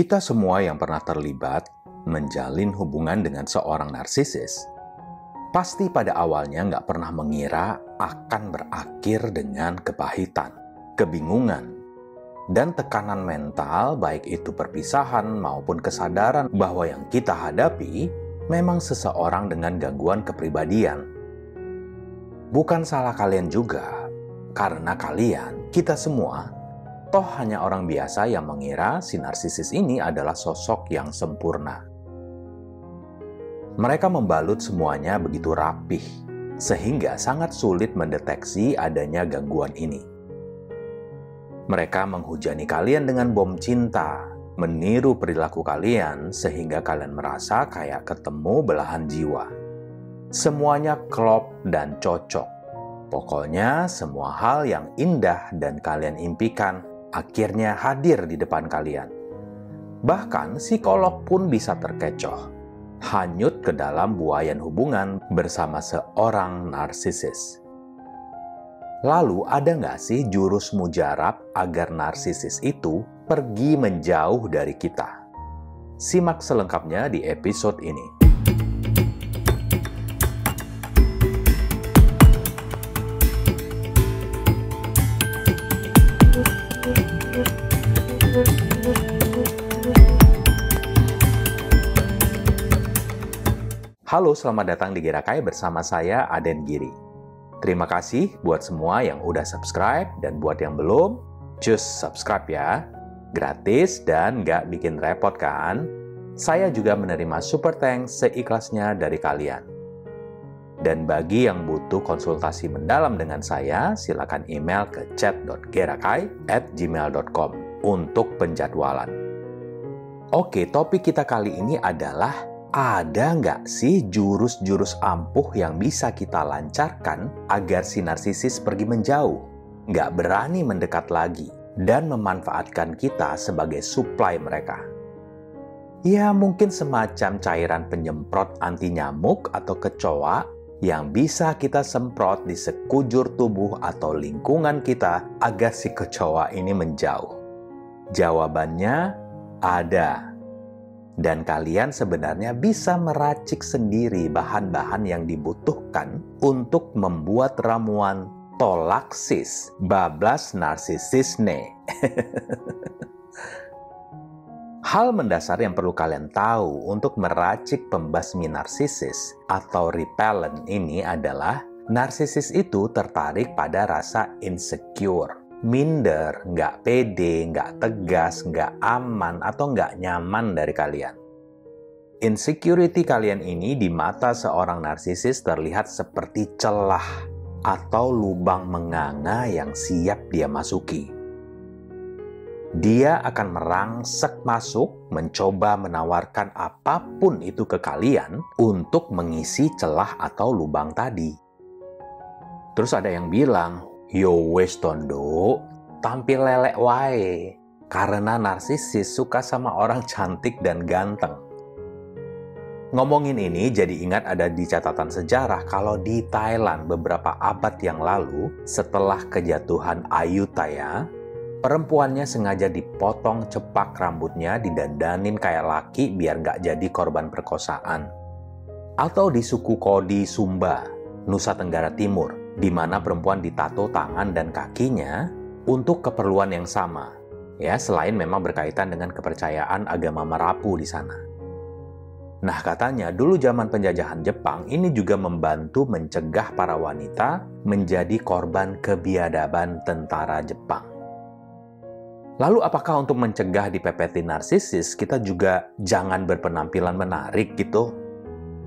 Kita semua yang pernah terlibat menjalin hubungan dengan seorang narsisis, pasti pada awalnya nggak pernah mengira akan berakhir dengan kepahitan, kebingungan, dan tekanan mental baik itu perpisahan maupun kesadaran bahwa yang kita hadapi memang seseorang dengan gangguan kepribadian. Bukan salah kalian juga, karena kalian, kita semua, Toh hanya orang biasa yang mengira si narsisis ini adalah sosok yang sempurna. Mereka membalut semuanya begitu rapih, sehingga sangat sulit mendeteksi adanya gangguan ini. Mereka menghujani kalian dengan bom cinta, meniru perilaku kalian sehingga kalian merasa kayak ketemu belahan jiwa. Semuanya klop dan cocok. Pokoknya semua hal yang indah dan kalian impikan akhirnya hadir di depan kalian. Bahkan psikolog pun bisa terkecoh, hanyut ke dalam buayan hubungan bersama seorang narsisis. Lalu ada nggak sih jurus mujarab agar narsisis itu pergi menjauh dari kita? Simak selengkapnya di episode ini. Halo, selamat datang di Gerakai bersama saya Aden Giri. Terima kasih buat semua yang udah subscribe dan buat yang belum, just subscribe ya. Gratis dan nggak bikin repot kan? Saya juga menerima super thanks seikhlasnya dari kalian. Dan bagi yang butuh konsultasi mendalam dengan saya, silakan email ke chat.gerakai@gmail.com untuk penjadwalan. Oke, topik kita kali ini adalah ada nggak sih jurus-jurus ampuh yang bisa kita lancarkan agar si narsisis pergi menjauh, nggak berani mendekat lagi, dan memanfaatkan kita sebagai suplai mereka? Ya mungkin semacam cairan penyemprot anti nyamuk atau kecoa yang bisa kita semprot di sekujur tubuh atau lingkungan kita agar si kecoa ini menjauh. Jawabannya ada dan kalian sebenarnya bisa meracik sendiri bahan-bahan yang dibutuhkan untuk membuat ramuan tolaksis bablas narsisisne. Hal mendasar yang perlu kalian tahu untuk meracik pembasmi narsisis atau repellent ini adalah narsisis itu tertarik pada rasa insecure minder, nggak pede, nggak tegas, nggak aman, atau nggak nyaman dari kalian. Insecurity kalian ini di mata seorang narsisis terlihat seperti celah atau lubang menganga yang siap dia masuki. Dia akan merangsek masuk, mencoba menawarkan apa pun itu ke kalian untuk mengisi celah atau lubang tadi. Terus ada yang bilang, Yo wes tondo, tampil lelek wae. Karena narsisis suka sama orang cantik dan ganteng. Ngomongin ini jadi ingat ada di catatan sejarah kalau di Thailand beberapa abad yang lalu setelah kejatuhan Ayutthaya, perempuannya sengaja dipotong cepak rambutnya didandanin kayak laki biar nggak jadi korban perkosaan. Atau di suku Kodi Sumba, Nusa Tenggara Timur, di mana perempuan ditato tangan dan kakinya untuk keperluan yang sama. Ya, selain memang berkaitan dengan kepercayaan agama Merapu di sana. Nah, katanya dulu zaman penjajahan Jepang ini juga membantu mencegah para wanita menjadi korban kebiadaban tentara Jepang. Lalu apakah untuk mencegah dipepeti narsisis kita juga jangan berpenampilan menarik gitu?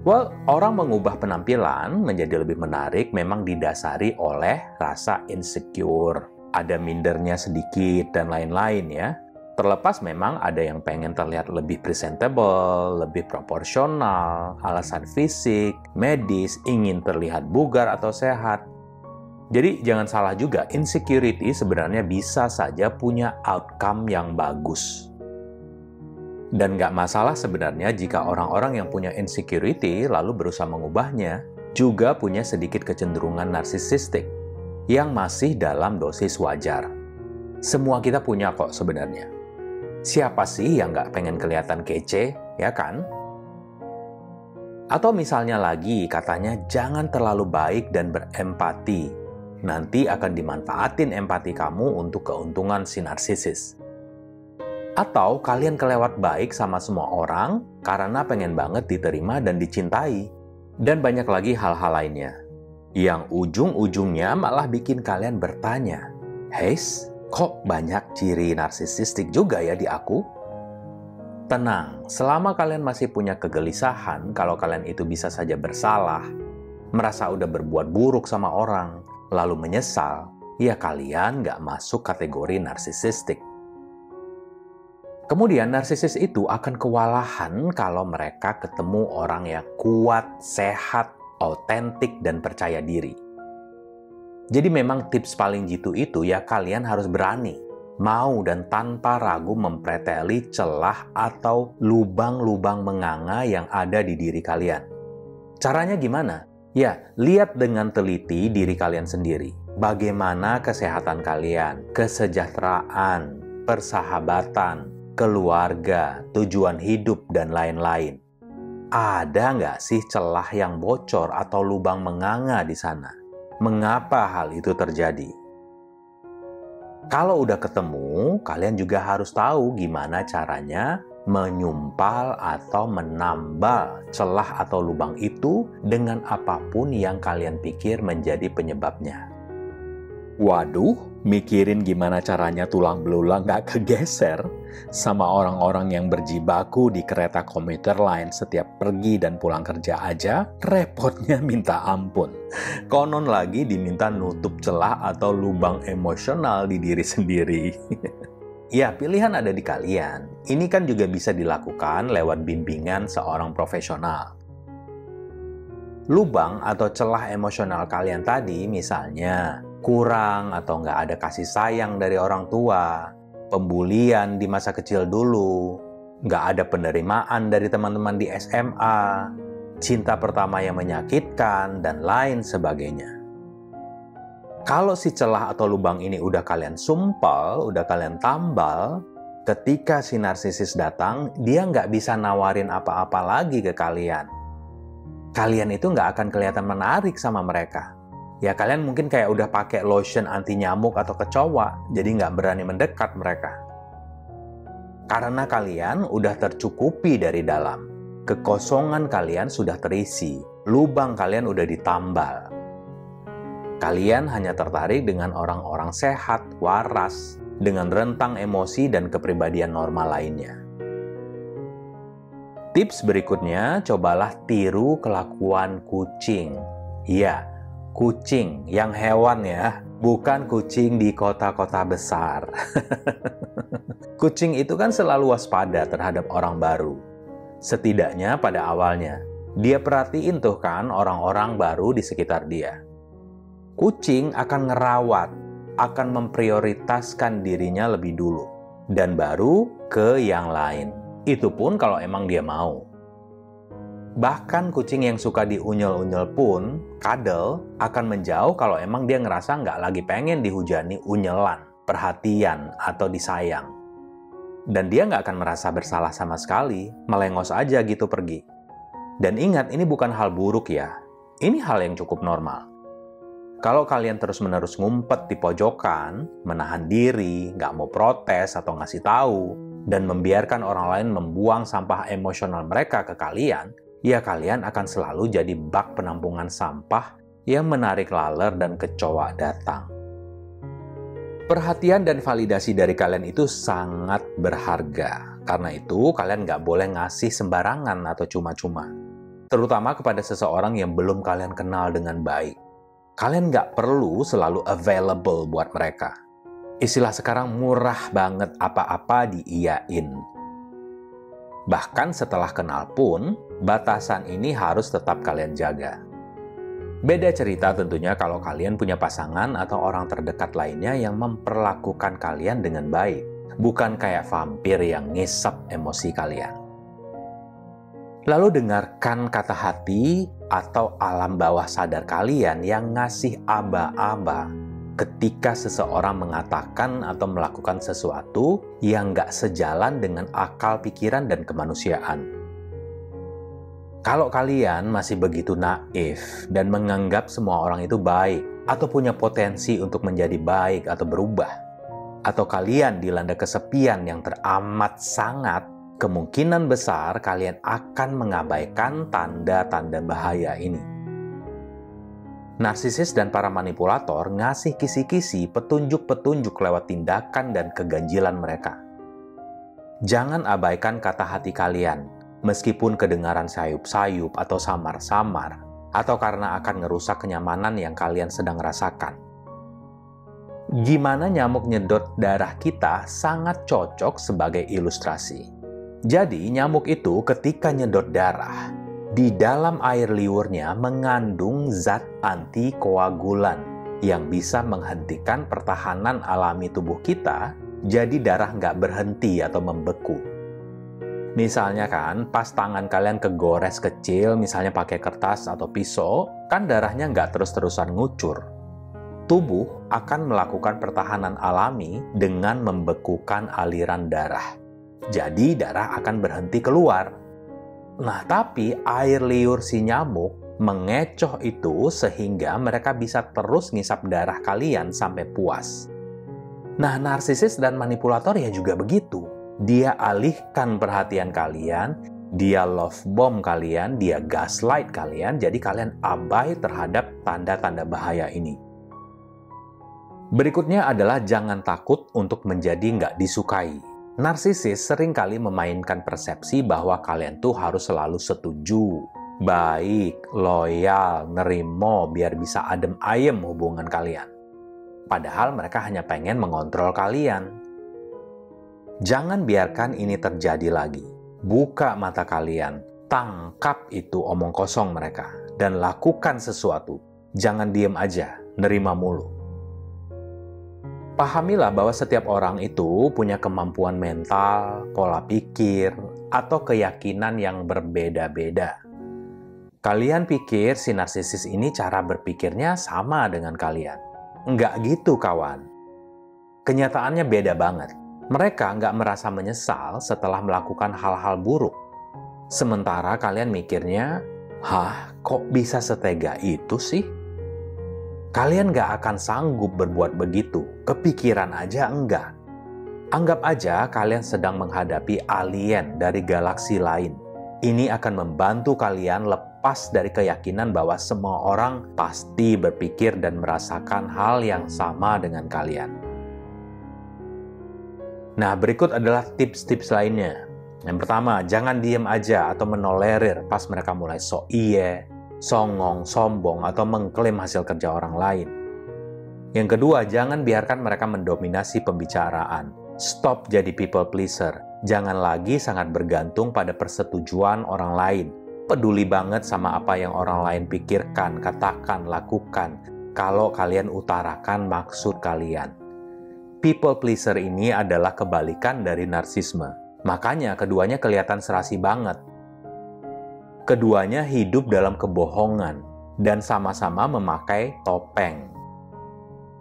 Well, orang mengubah penampilan menjadi lebih menarik memang didasari oleh rasa insecure. Ada mindernya sedikit dan lain-lain ya. Terlepas memang ada yang pengen terlihat lebih presentable, lebih proporsional, alasan fisik, medis, ingin terlihat bugar atau sehat. Jadi jangan salah juga, insecurity sebenarnya bisa saja punya outcome yang bagus. Dan nggak masalah sebenarnya jika orang-orang yang punya insecurity lalu berusaha mengubahnya juga punya sedikit kecenderungan narsisistik yang masih dalam dosis wajar. Semua kita punya kok sebenarnya. Siapa sih yang nggak pengen kelihatan kece, ya kan? Atau misalnya lagi, katanya jangan terlalu baik dan berempati. Nanti akan dimanfaatin empati kamu untuk keuntungan si narsisis. Atau kalian kelewat baik sama semua orang karena pengen banget diterima dan dicintai. Dan banyak lagi hal-hal lainnya. Yang ujung-ujungnya malah bikin kalian bertanya, Heis, Kok banyak ciri narsisistik juga ya di aku? Tenang, selama kalian masih punya kegelisahan kalau kalian itu bisa saja bersalah, merasa udah berbuat buruk sama orang, lalu menyesal, ya kalian nggak masuk kategori narsisistik. Kemudian narsisis itu akan kewalahan kalau mereka ketemu orang yang kuat, sehat, autentik, dan percaya diri. Jadi memang tips paling jitu itu ya kalian harus berani, mau dan tanpa ragu mempreteli celah atau lubang-lubang menganga yang ada di diri kalian. Caranya gimana? Ya, lihat dengan teliti diri kalian sendiri. Bagaimana kesehatan kalian, kesejahteraan, persahabatan, keluarga, tujuan hidup, dan lain-lain. Ada nggak sih celah yang bocor atau lubang menganga di sana? mengapa hal itu terjadi. Kalau udah ketemu, kalian juga harus tahu gimana caranya menyumpal atau menambal celah atau lubang itu dengan apa pun yang kalian pikir menjadi penyebabnya. Waduh, mikirin gimana caranya tulang belulang gak kegeser sama orang-orang yang berjibaku di kereta komuter lain setiap pergi dan pulang kerja aja, repotnya minta ampun. Konon lagi diminta nutup celah atau lubang emosional di diri sendiri. ya, pilihan ada di kalian. Ini kan juga bisa dilakukan lewat bimbingan seorang profesional lubang atau celah emosional kalian tadi misalnya kurang atau nggak ada kasih sayang dari orang tua, pembulian di masa kecil dulu, nggak ada penerimaan dari teman-teman di SMA, cinta pertama yang menyakitkan, dan lain sebagainya. Kalau si celah atau lubang ini udah kalian sumpal, udah kalian tambal, ketika si narsisis datang, dia nggak bisa nawarin apa-apa lagi ke kalian. Kalian itu nggak akan kelihatan menarik sama mereka ya kalian mungkin kayak udah pakai lotion anti nyamuk atau kecoa, jadi nggak berani mendekat mereka. Karena kalian udah tercukupi dari dalam, kekosongan kalian sudah terisi, lubang kalian udah ditambal. Kalian hanya tertarik dengan orang-orang sehat, waras, dengan rentang emosi dan kepribadian normal lainnya. Tips berikutnya, cobalah tiru kelakuan kucing. Iya, kucing yang hewan ya, bukan kucing di kota-kota besar. kucing itu kan selalu waspada terhadap orang baru. Setidaknya pada awalnya, dia perhatiin tuh kan orang-orang baru di sekitar dia. Kucing akan ngerawat, akan memprioritaskan dirinya lebih dulu, dan baru ke yang lain. Itu pun kalau emang dia mau. Bahkan kucing yang suka diunyel-unyel pun, kadel, akan menjauh kalau emang dia ngerasa nggak lagi pengen dihujani unyelan, perhatian, atau disayang. Dan dia nggak akan merasa bersalah sama sekali, melengos aja gitu pergi. Dan ingat, ini bukan hal buruk ya. Ini hal yang cukup normal. Kalau kalian terus-menerus ngumpet di pojokan, menahan diri, nggak mau protes atau ngasih tahu, dan membiarkan orang lain membuang sampah emosional mereka ke kalian, ya kalian akan selalu jadi bak penampungan sampah yang menarik laler dan kecoa datang. Perhatian dan validasi dari kalian itu sangat berharga. Karena itu, kalian nggak boleh ngasih sembarangan atau cuma-cuma. Terutama kepada seseorang yang belum kalian kenal dengan baik. Kalian nggak perlu selalu available buat mereka. Istilah sekarang murah banget apa-apa diiyain. Bahkan setelah kenal pun, batasan ini harus tetap kalian jaga. Beda cerita tentunya kalau kalian punya pasangan atau orang terdekat lainnya yang memperlakukan kalian dengan baik, bukan kayak vampir yang ngisap emosi kalian. Lalu dengarkan kata hati atau alam bawah sadar kalian yang ngasih aba-aba ketika seseorang mengatakan atau melakukan sesuatu yang nggak sejalan dengan akal pikiran dan kemanusiaan. Kalau kalian masih begitu naif dan menganggap semua orang itu baik atau punya potensi untuk menjadi baik atau berubah, atau kalian dilanda kesepian yang teramat sangat, kemungkinan besar kalian akan mengabaikan tanda-tanda bahaya ini. Narsisis dan para manipulator ngasih kisi-kisi petunjuk-petunjuk lewat tindakan dan keganjilan mereka. Jangan abaikan kata hati kalian, meskipun kedengaran sayup-sayup atau samar-samar, atau karena akan ngerusak kenyamanan yang kalian sedang rasakan. Gimana nyamuk nyedot darah kita sangat cocok sebagai ilustrasi. Jadi, nyamuk itu ketika nyedot darah, di dalam air liurnya mengandung zat antikoagulan yang bisa menghentikan pertahanan alami tubuh kita, jadi darah nggak berhenti atau membeku. Misalnya kan, pas tangan kalian kegores kecil, misalnya pakai kertas atau pisau, kan darahnya nggak terus-terusan ngucur. Tubuh akan melakukan pertahanan alami dengan membekukan aliran darah. Jadi darah akan berhenti keluar Nah, tapi air liur si nyamuk mengecoh itu sehingga mereka bisa terus ngisap darah kalian sampai puas. Nah, narsisis dan manipulator ya juga begitu. Dia alihkan perhatian kalian, dia love bomb kalian, dia gaslight kalian, jadi kalian abai terhadap tanda-tanda bahaya ini. Berikutnya adalah jangan takut untuk menjadi nggak disukai. Narsisis sering kali memainkan persepsi bahwa kalian tuh harus selalu setuju, baik, loyal, nerimo, biar bisa adem ayem hubungan kalian. Padahal mereka hanya pengen mengontrol kalian. Jangan biarkan ini terjadi lagi. Buka mata kalian, tangkap itu omong kosong mereka, dan lakukan sesuatu. Jangan diem aja, nerima mulu. Pahamilah bahwa setiap orang itu punya kemampuan mental, pola pikir, atau keyakinan yang berbeda-beda. Kalian pikir si narsisis ini cara berpikirnya sama dengan kalian. Enggak gitu, kawan. Kenyataannya beda banget. Mereka nggak merasa menyesal setelah melakukan hal-hal buruk. Sementara kalian mikirnya, hah, kok bisa setega itu sih? Kalian gak akan sanggup berbuat begitu, kepikiran aja enggak. Anggap aja kalian sedang menghadapi alien dari galaksi lain. Ini akan membantu kalian lepas dari keyakinan bahwa semua orang pasti berpikir dan merasakan hal yang sama dengan kalian. Nah, berikut adalah tips-tips lainnya. Yang pertama, jangan diem aja atau menolerir pas mereka mulai so iye, songong, sombong, atau mengklaim hasil kerja orang lain. Yang kedua, jangan biarkan mereka mendominasi pembicaraan. Stop jadi people pleaser. Jangan lagi sangat bergantung pada persetujuan orang lain. Peduli banget sama apa yang orang lain pikirkan, katakan, lakukan. Kalau kalian utarakan maksud kalian. People pleaser ini adalah kebalikan dari narsisme. Makanya keduanya kelihatan serasi banget. Keduanya hidup dalam kebohongan dan sama-sama memakai topeng.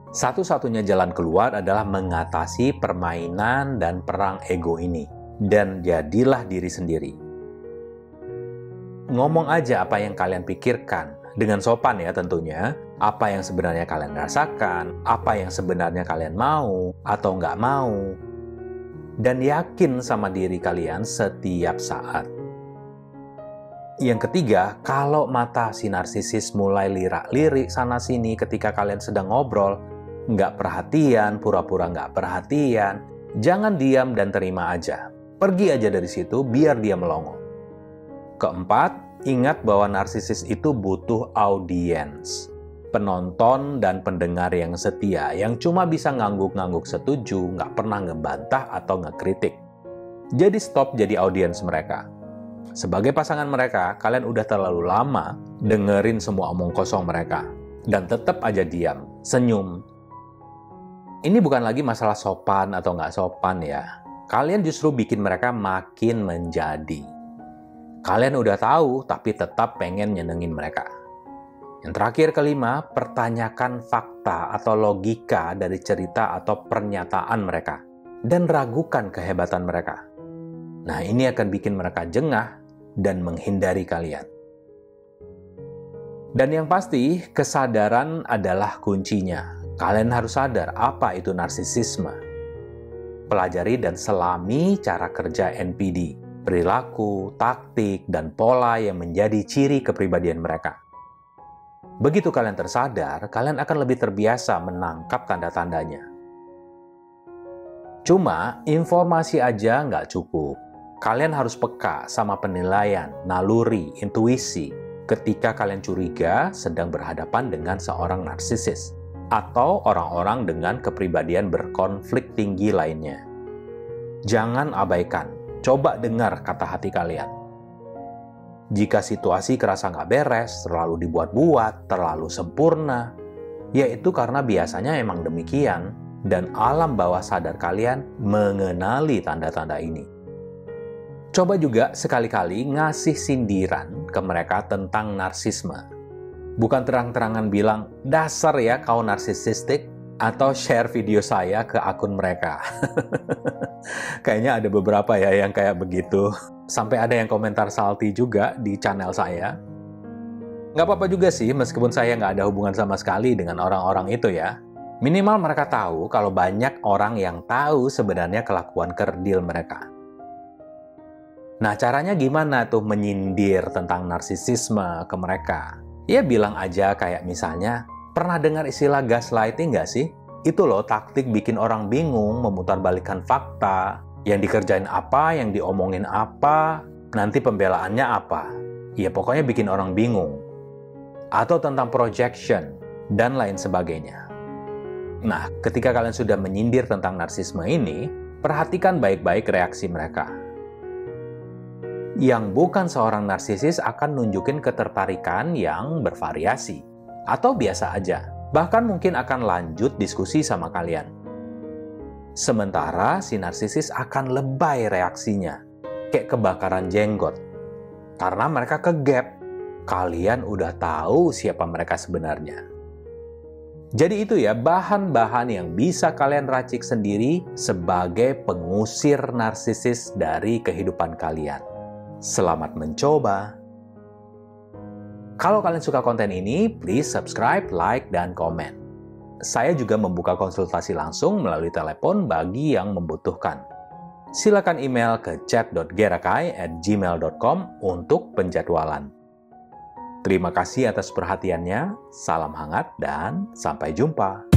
Satu-satunya jalan keluar adalah mengatasi permainan dan perang ego ini, dan jadilah diri sendiri. Ngomong aja apa yang kalian pikirkan, dengan sopan ya tentunya, apa yang sebenarnya kalian rasakan, apa yang sebenarnya kalian mau atau nggak mau, dan yakin sama diri kalian setiap saat. Yang ketiga, kalau mata si narsisis mulai lirak-lirik sana-sini ketika kalian sedang ngobrol, nggak perhatian, pura-pura nggak perhatian, jangan diam dan terima aja. Pergi aja dari situ biar dia melongo. Keempat, ingat bahwa narsisis itu butuh audiens. Penonton dan pendengar yang setia, yang cuma bisa ngangguk-ngangguk setuju, nggak pernah ngebantah atau ngekritik. Jadi stop jadi audiens mereka sebagai pasangan mereka, kalian udah terlalu lama dengerin semua omong kosong mereka. Dan tetap aja diam, senyum. Ini bukan lagi masalah sopan atau nggak sopan ya. Kalian justru bikin mereka makin menjadi. Kalian udah tahu, tapi tetap pengen nyenengin mereka. Yang terakhir kelima, pertanyakan fakta atau logika dari cerita atau pernyataan mereka dan ragukan kehebatan mereka. Nah, ini akan bikin mereka jengah dan menghindari kalian. Dan yang pasti, kesadaran adalah kuncinya. Kalian harus sadar apa itu narsisisme. Pelajari dan selami cara kerja NPD, perilaku, taktik, dan pola yang menjadi ciri kepribadian mereka. Begitu kalian tersadar, kalian akan lebih terbiasa menangkap tanda-tandanya. Cuma, informasi aja nggak cukup. Kalian harus peka sama penilaian, naluri, intuisi ketika kalian curiga sedang berhadapan dengan seorang narsisis atau orang-orang dengan kepribadian berkonflik tinggi lainnya. Jangan abaikan, coba dengar kata hati kalian. Jika situasi kerasa nggak beres, terlalu dibuat-buat, terlalu sempurna, yaitu karena biasanya emang demikian, dan alam bawah sadar kalian mengenali tanda-tanda ini. Coba juga sekali-kali ngasih sindiran ke mereka tentang narsisme. Bukan terang-terangan bilang, dasar ya kau narsisistik, atau share video saya ke akun mereka. Kayaknya ada beberapa ya yang kayak begitu. Sampai ada yang komentar salty juga di channel saya. Nggak apa-apa juga sih, meskipun saya nggak ada hubungan sama sekali dengan orang-orang itu ya. Minimal mereka tahu kalau banyak orang yang tahu sebenarnya kelakuan kerdil mereka. Nah, caranya gimana tuh menyindir tentang narsisisme ke mereka? Ya bilang aja kayak misalnya, Pernah dengar istilah gaslighting nggak sih? Itu loh taktik bikin orang bingung memutarbalikkan fakta. Yang dikerjain apa, yang diomongin apa, nanti pembelaannya apa. Ya pokoknya bikin orang bingung. Atau tentang projection, dan lain sebagainya. Nah, ketika kalian sudah menyindir tentang narsisme ini, perhatikan baik-baik reaksi mereka. Yang bukan seorang narsisis akan nunjukin ketertarikan yang bervariasi atau biasa aja. Bahkan mungkin akan lanjut diskusi sama kalian. Sementara si narsisis akan lebay reaksinya, kayak kebakaran jenggot. Karena mereka kegap, kalian udah tahu siapa mereka sebenarnya. Jadi itu ya bahan-bahan yang bisa kalian racik sendiri sebagai pengusir narsisis dari kehidupan kalian. Selamat mencoba. Kalau kalian suka konten ini, please subscribe, like, dan komen. Saya juga membuka konsultasi langsung melalui telepon bagi yang membutuhkan. Silakan email ke chat.gerakai@gmail.com untuk penjadwalan. Terima kasih atas perhatiannya, salam hangat, dan sampai jumpa.